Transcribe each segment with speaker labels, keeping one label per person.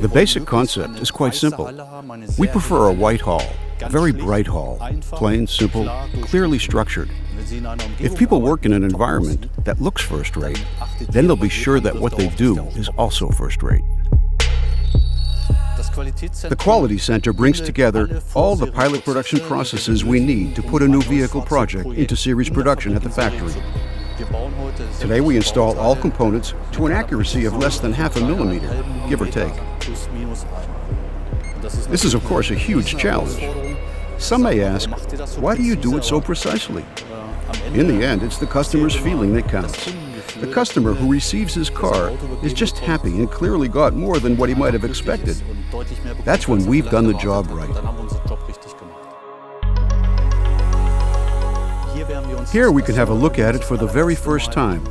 Speaker 1: The basic concept is quite simple. We prefer a white hall, a very bright hall, plain, simple, clearly structured. If people work in an environment that looks first rate, then they'll be sure that what they do is also first rate. The Quality Center brings together all the pilot production processes we need to put a new vehicle project into series production at the factory. Today we install all components to an accuracy of less than half a millimeter, give or take. This is of course a huge challenge. Some may ask, why do you do it so precisely? In the end, it's the customer's feeling that counts. The customer who receives his car is just happy and clearly got more than what he might have expected. That's when we've done the job right. Here we can have a look at it for the very first time.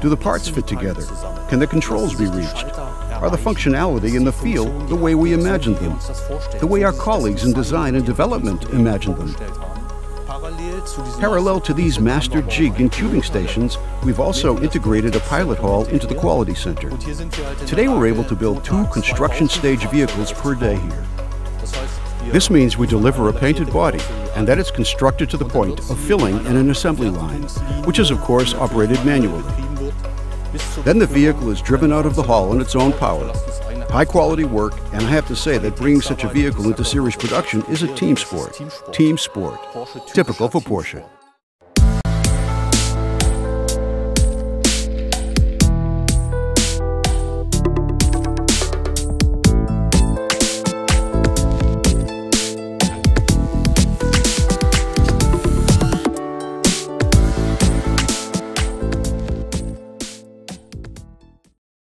Speaker 1: Do the parts fit together? Can the controls be reached? Are the functionality and the feel the way we imagined them? The way our colleagues in design and development imagined them? Parallel to these master jig and cubing stations, we've also integrated a pilot hall into the quality center. Today we're able to build two construction stage vehicles per day here. This means we deliver a painted body and that it's constructed to the point of filling in an assembly line, which is of course operated manually. Then the vehicle is driven out of the hall on its own power. High quality work, and I have to say that bringing such a vehicle into series production is a team sport. Team sport. Typical for Porsche.